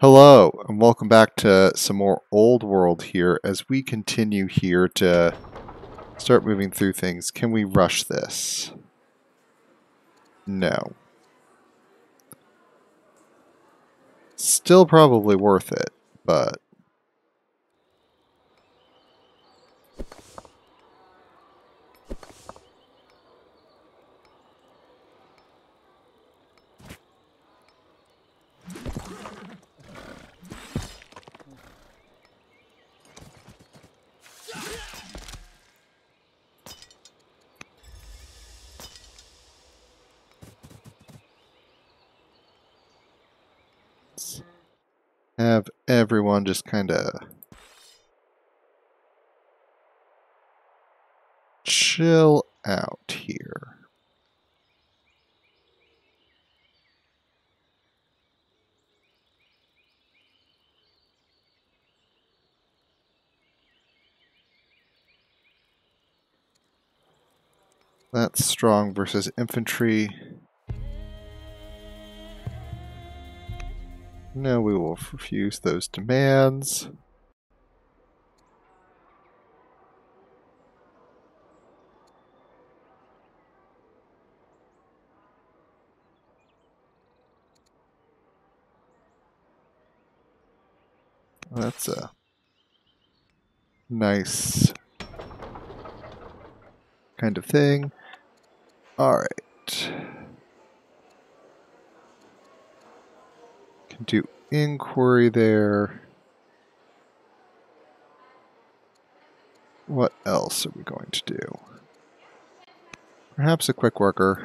Hello, and welcome back to some more Old World here as we continue here to start moving through things. Can we rush this? No. Still probably worth it, but have everyone just kind of chill out here. That's strong versus infantry. No, we will refuse those demands. That's a nice kind of thing. All right. Do inquiry there. What else are we going to do? Perhaps a quick worker.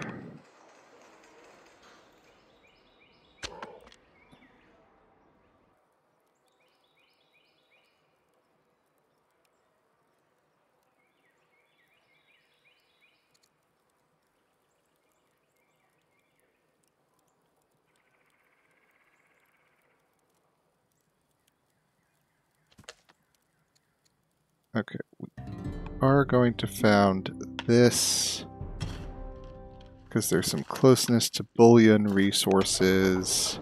Okay, we are going to found this because there's some closeness to bullion resources.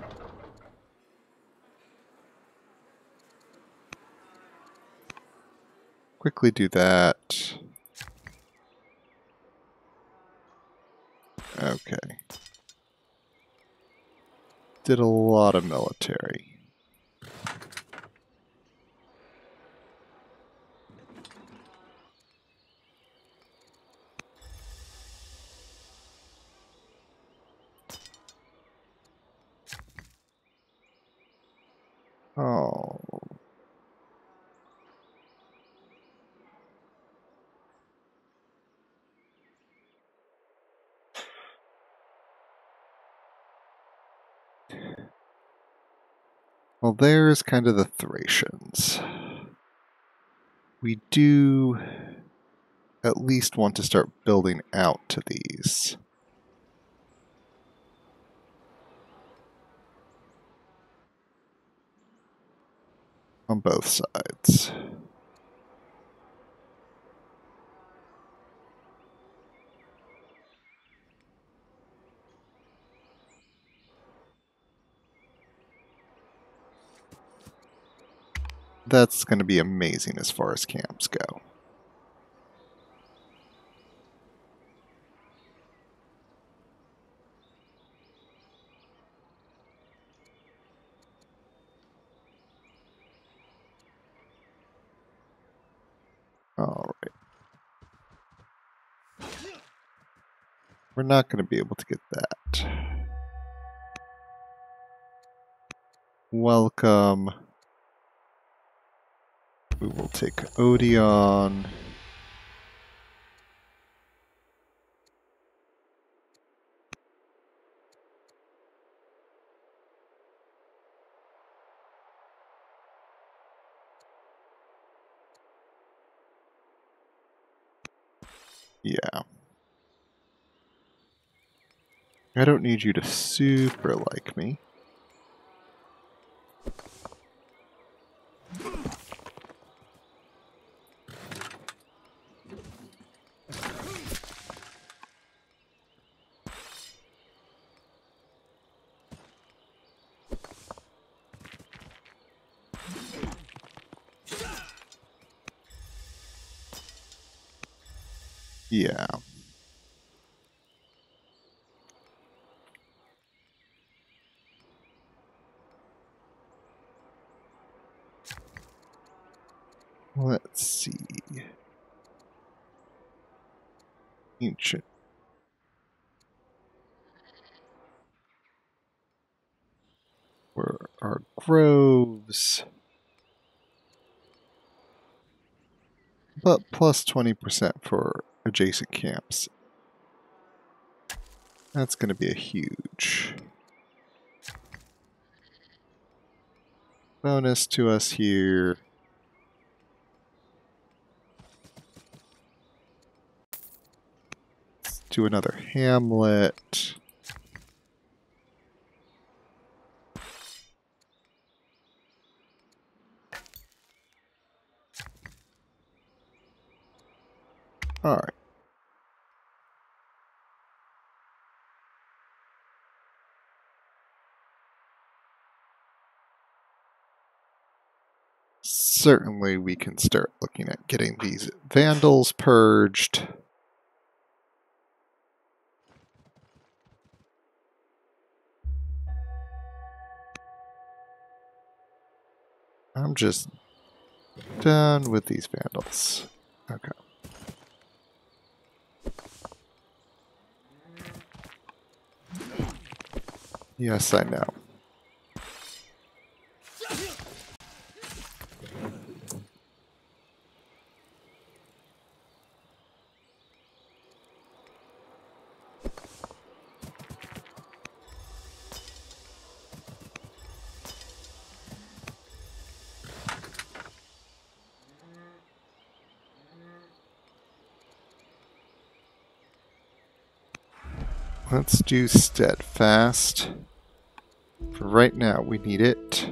Quickly do that. Okay. Did a lot of military. Oh. Well, there's kind of the Thracians. We do at least want to start building out to these. On both sides. That's going to be amazing as far as camps go. We're not going to be able to get that. Welcome. We will take Odeon. Yeah. I don't need you to super like me. Yeah. Let's see. Ancient. Where are groves? But plus 20% for adjacent camps. That's going to be a huge bonus to us here. Let's do another hamlet. All right. Certainly we can start looking at getting these vandals purged. I'm just done with these vandals. Okay. Yes, I know. Let's do steadfast. For right now, we need it.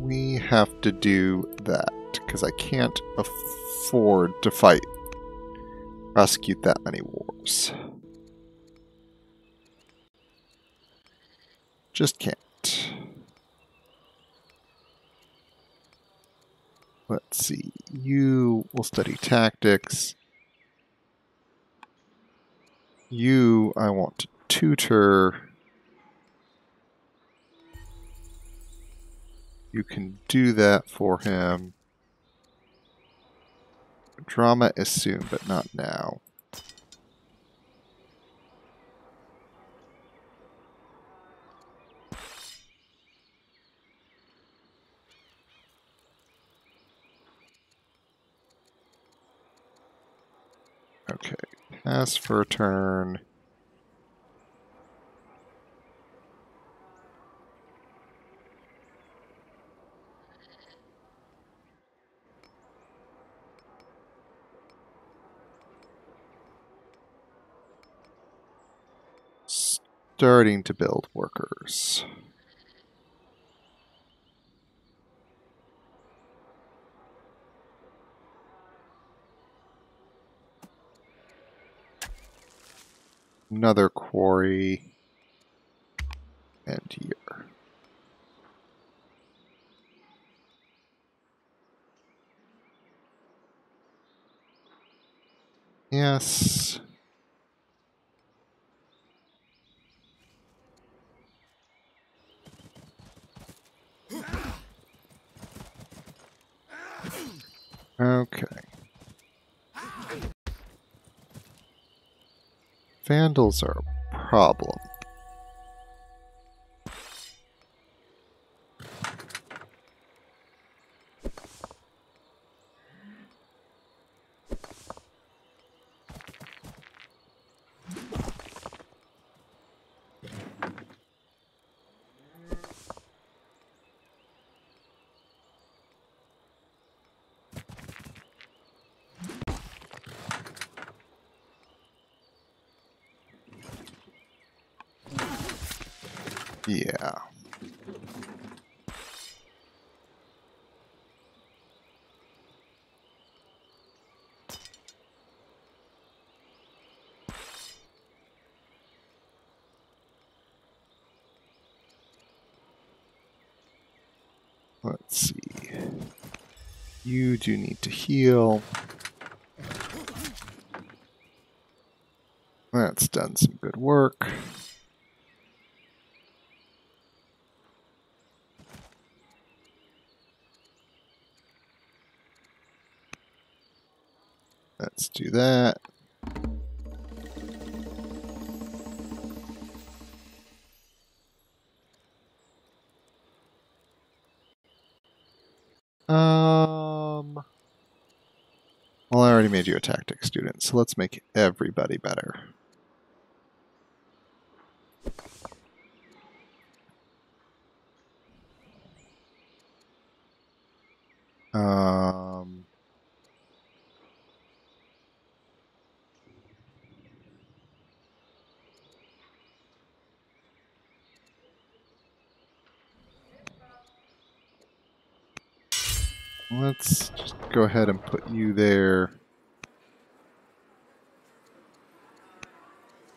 We have to do that, because I can't afford to fight, prosecute that many wars. Just can't. Let's see. Will study tactics. You, I want to tutor. You can do that for him. Drama is soon, but not now. Okay, pass for a turn. Starting to build workers. Another quarry, and here. Yes. Okay. Vandals are a problem. Yeah. Let's see. You do need to heal. That's done some good work. Let's do that. You a tactics student, so let's make everybody better. Um, let's just go ahead and put you there.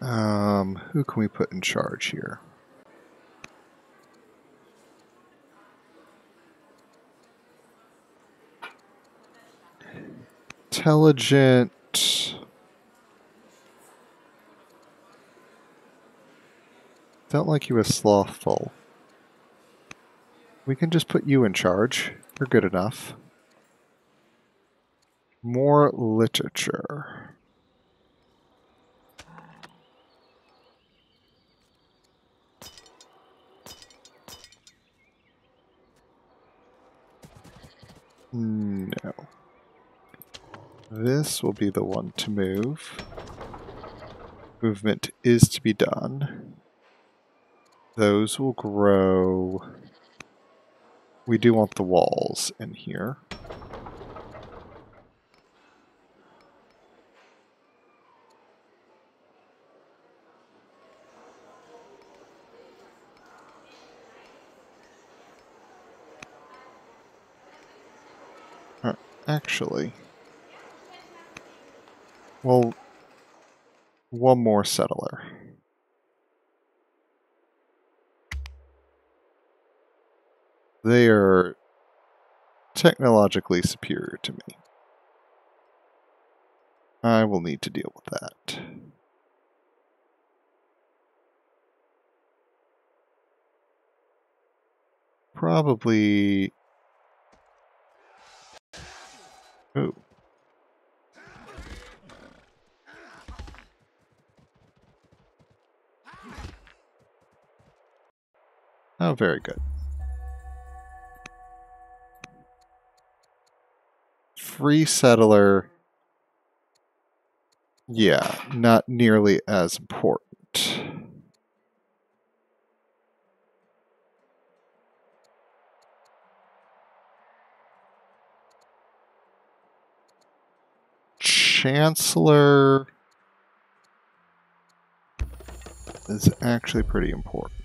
Um, who can we put in charge here? Intelligent. Felt like you was slothful. We can just put you in charge. You're good enough. More literature. No. This will be the one to move. Movement is to be done. Those will grow. We do want the walls in here. Actually, well, one more settler. They are technologically superior to me. I will need to deal with that. Probably... Oh. Oh, very good. Free settler. Yeah, not nearly as important. Chancellor is actually pretty important.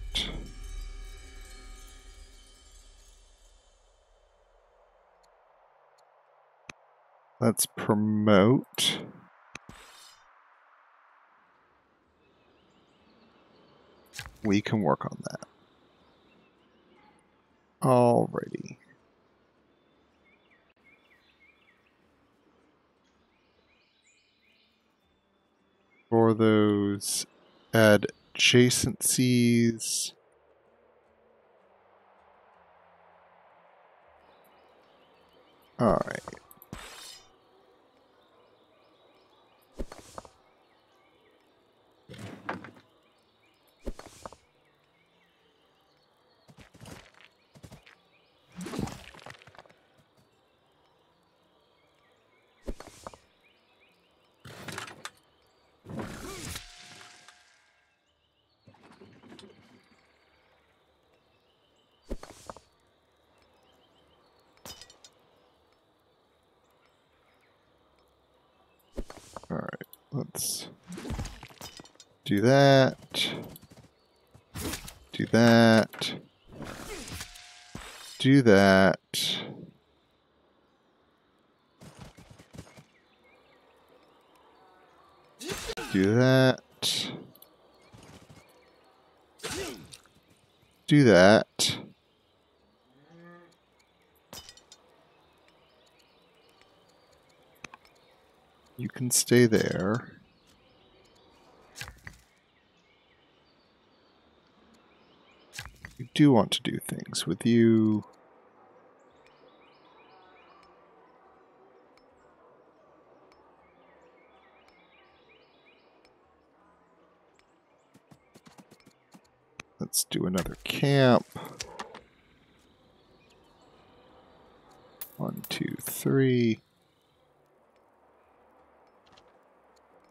Let's promote. We can work on that. Alrighty. For those adjacencies, Alright. Alright, do that. Do that. Do that. Do that. Do that. You can stay there. Do want to do things with you. Let's do another camp. One, two, three.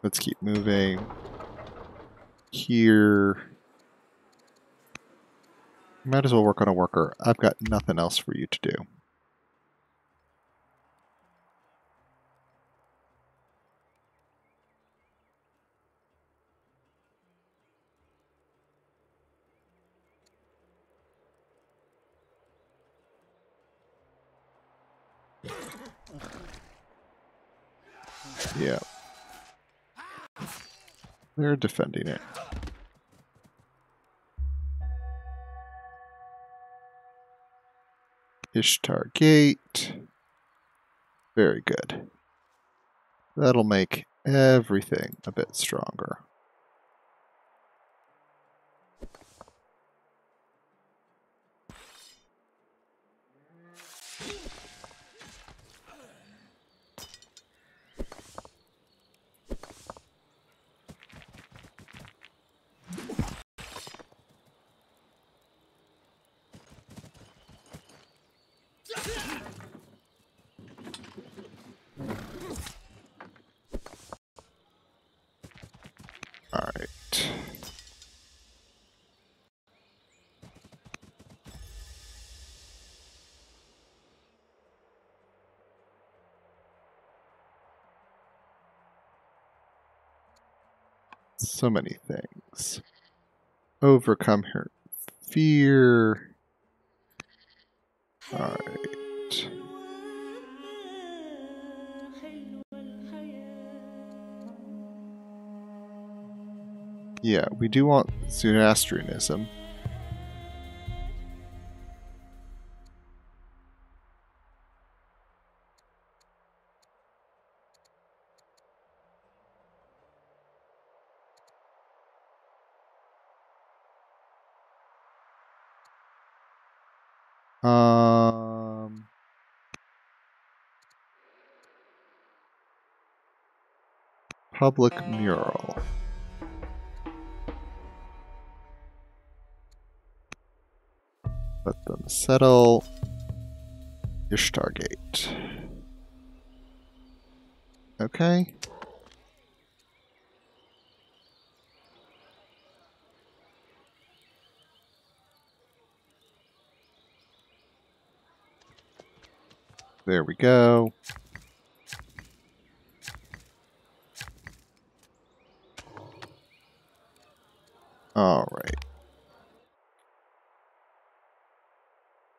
Let's keep moving. Here. Might as well work on a worker. I've got nothing else for you to do. Yeah. They're defending it. Ishtar Gate. Very good. That'll make everything a bit stronger. So many things. Overcome her fear. Alright. Yeah, we do want Zoroastrianism. Public mural. Let them settle. Ishtar Gate. Okay. There we go. All right.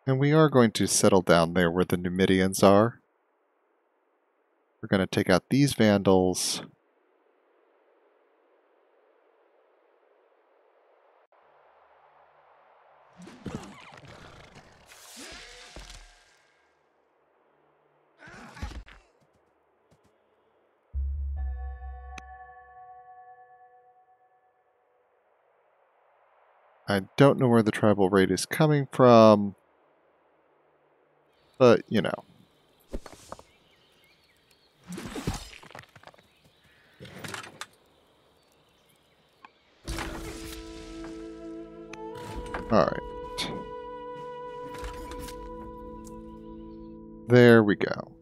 And we are going to settle down there where the Numidians are. We're going to take out these vandals. I don't know where the tribal raid is coming from, but you know. All right. There we go.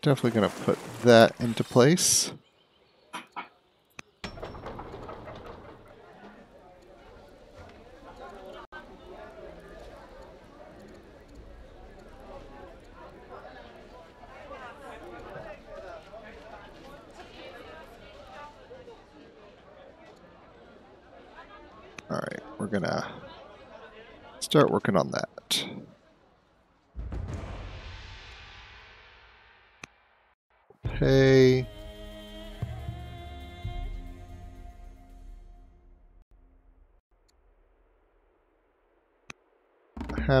Definitely going to put that into place. All right, we're going to start working on that.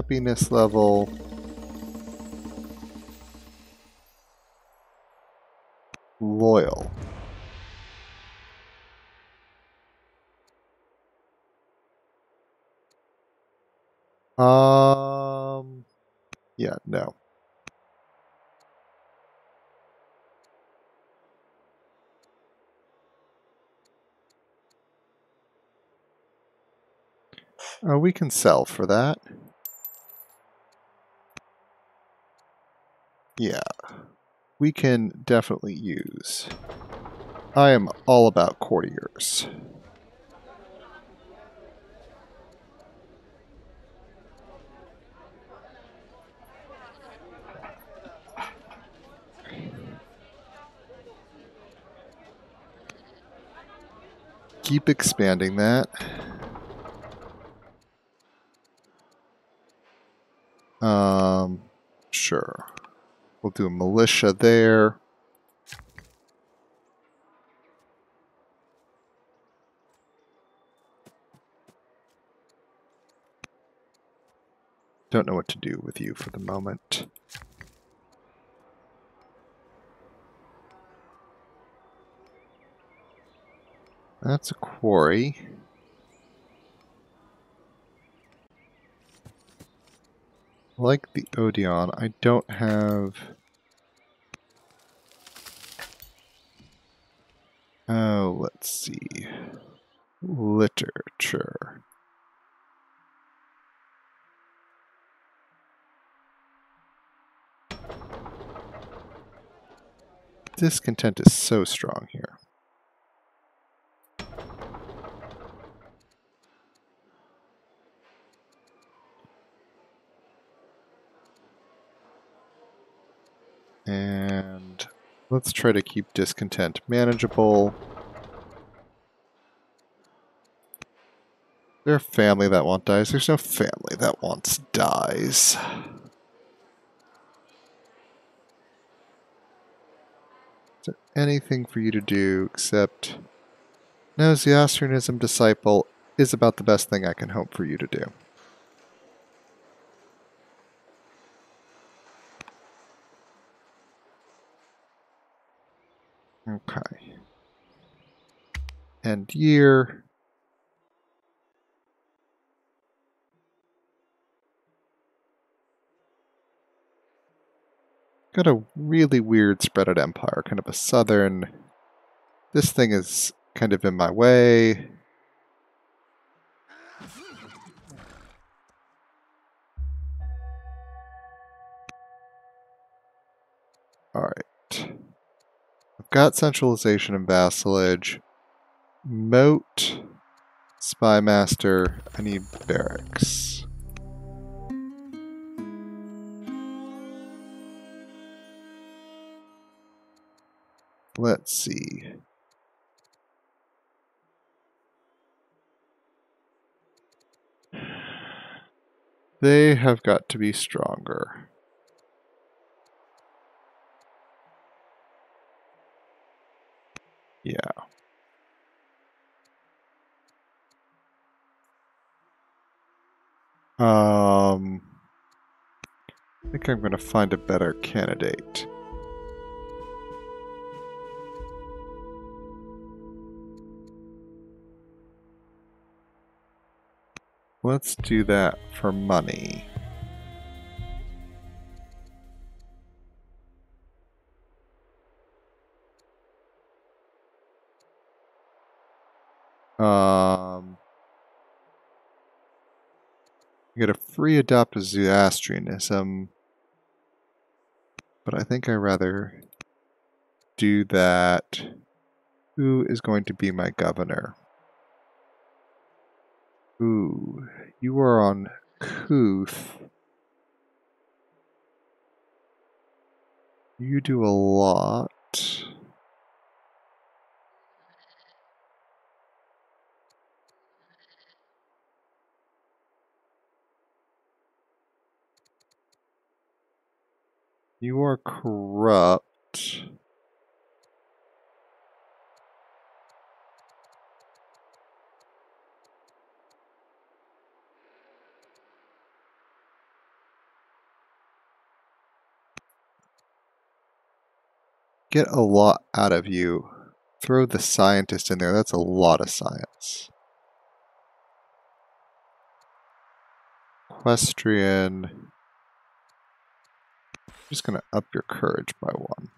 Happiness level. Loyal. Um, yeah, no. Uh, we can sell for that. Yeah, we can definitely use. I am all about courtiers. Keep expanding that. Um, sure. We'll do a militia there. Don't know what to do with you for the moment. That's a quarry. Like the Odeon, I don't have... Oh, let's see. Literature. Discontent is so strong here. And let's try to keep discontent manageable. Is there family that wants dies? There's no family that wants dies. Is there anything for you to do except... No, Zoroastrianism disciple is about the best thing I can hope for you to do. Okay. End year. Got a really weird spread out empire, kind of a southern. This thing is kind of in my way. Alright. I've got centralization and vassalage. Moat. Spy master. I need barracks. Let's see. They have got to be stronger. Yeah. Um, I think I'm going to find a better candidate. Let's do that for money. Um, you get a free adopt a Zoroastrianism, but I think I'd rather do that. Who is going to be my governor? Ooh, you are on Kuth. You do a lot. You are corrupt. Get a lot out of you. Throw the scientist in there. That's a lot of science. Equestrian. Just going to up your courage by one.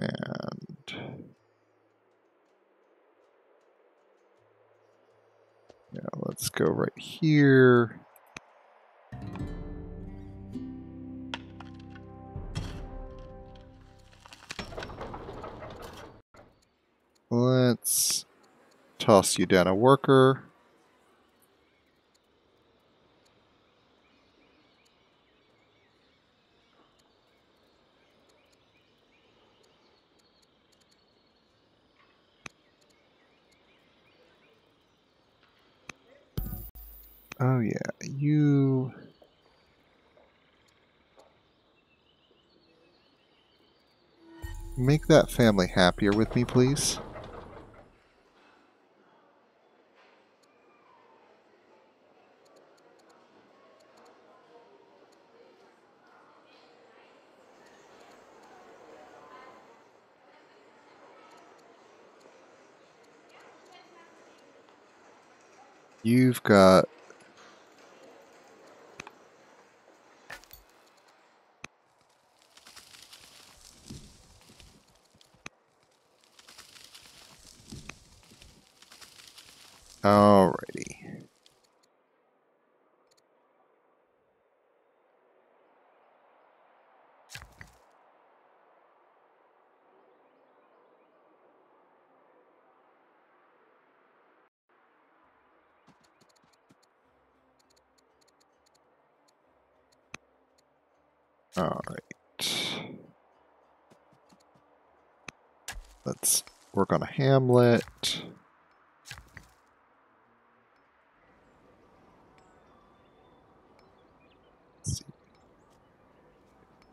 And yeah, let's go right here. Let's toss you down a worker. Oh yeah, you... Make that family happier with me, please. You've got Alrighty. All right. Let's work on a hamlet.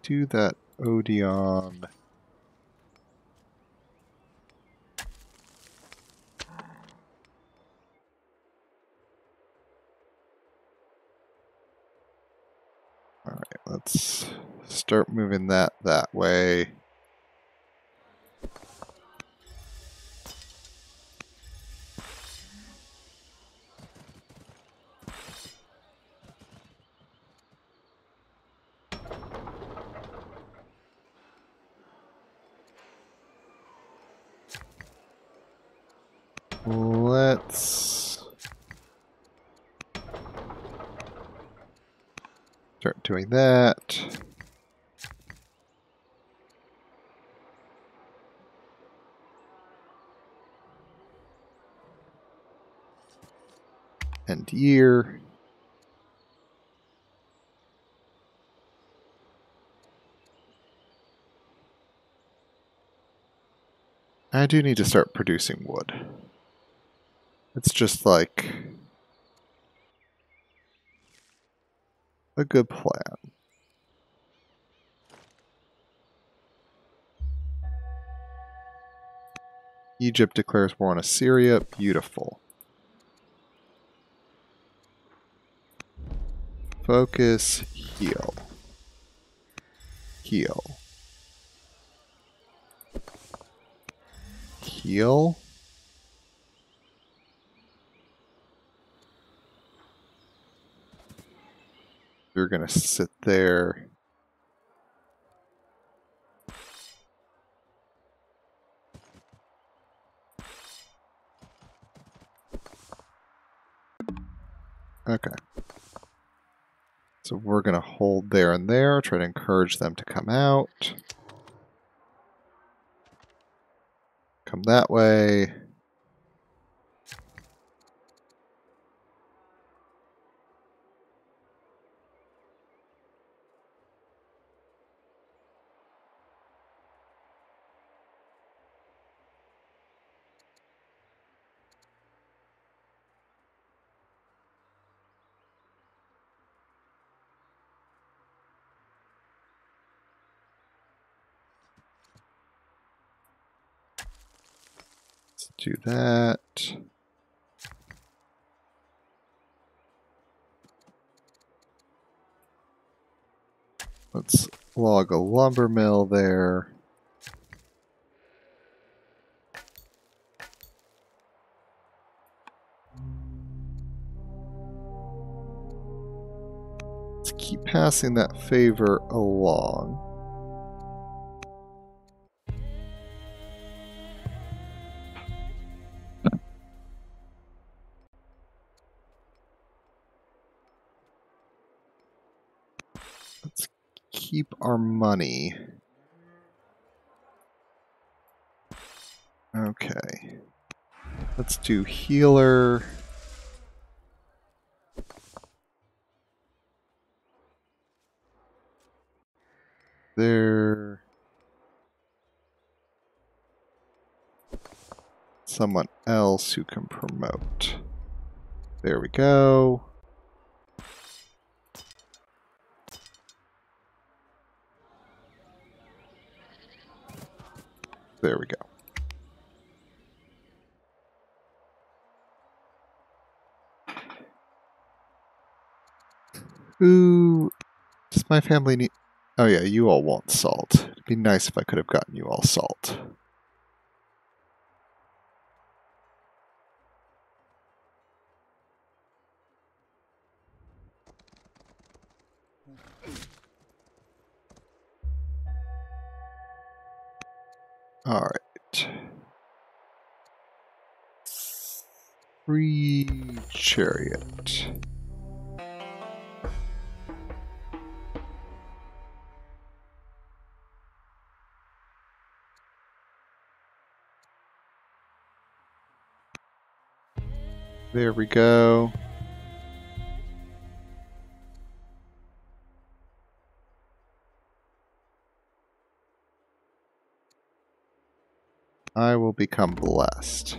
do that Odeon. Alright, let's start moving that that way. Let's start doing that. End year. I do need to start producing wood. It's just like a good plan. Egypt declares war on Assyria. Beautiful. Focus, heal. Heal. Heal. you're going to sit there. Okay. So we're going to hold there and there, try to encourage them to come out. Come that way. Do that. Let's log a lumber mill there. Let's keep passing that favor along. Our money. Okay. Let's do healer. There. Someone else who can promote. There we go. There we go. Who does my family need? Oh yeah, you all want salt. It'd be nice if I could have gotten you all salt. All right. Free chariot. There we go. I will become blessed.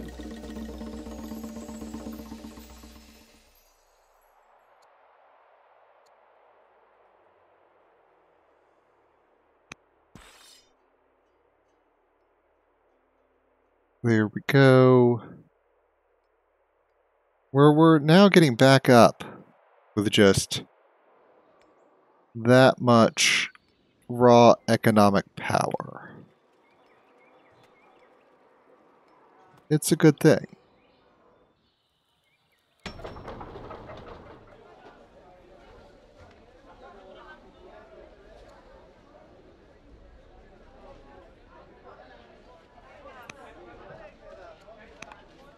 There we go. Where we're now getting back up with just that much raw economic power. It's a good thing.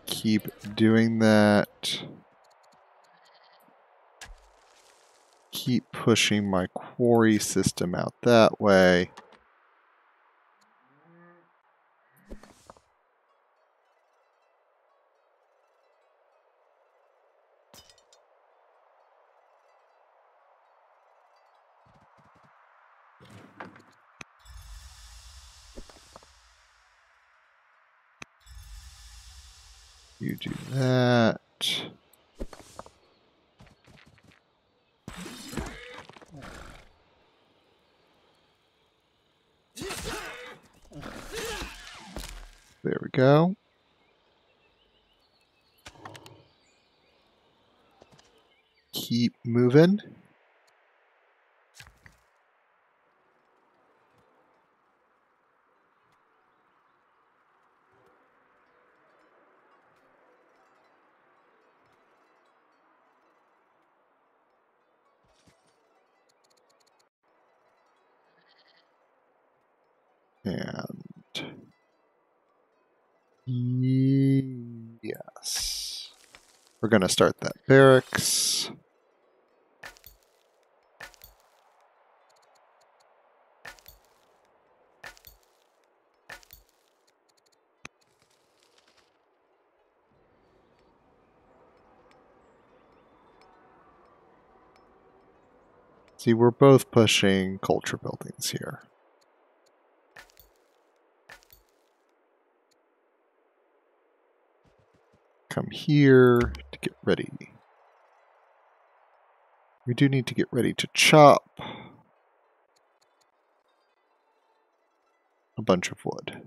Keep doing that. Keep pushing my quarry system out that way. You do that. There we go. Keep moving. And yes. We're going to start that barracks. See, we're both pushing culture buildings here. Come here to get ready. We do need to get ready to chop a bunch of wood.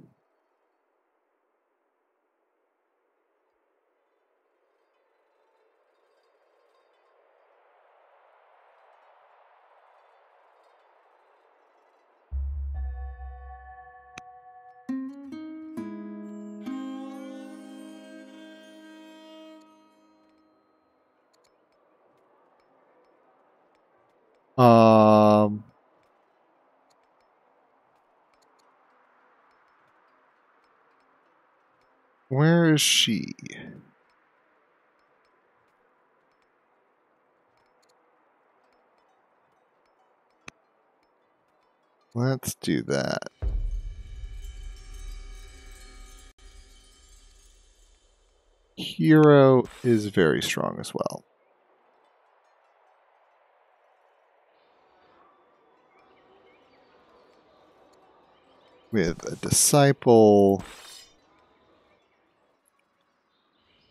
Where is she? Let's do that. Hero is very strong as well. With a disciple.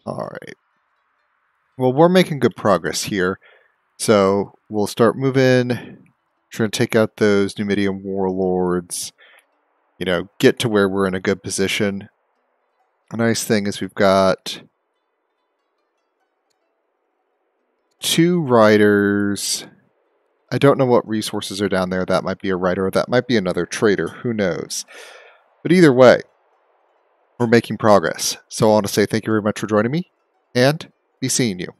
All right. Well, we're making good progress here. So we'll start moving trying to take out those Numidian warlords, you know, get to where we're in a good position. A nice thing is we've got two riders. I don't know what resources are down there. That might be a rider, or that might be another trader. Who knows? But either way, we're making progress. So I want to say thank you very much for joining me, and be seeing you.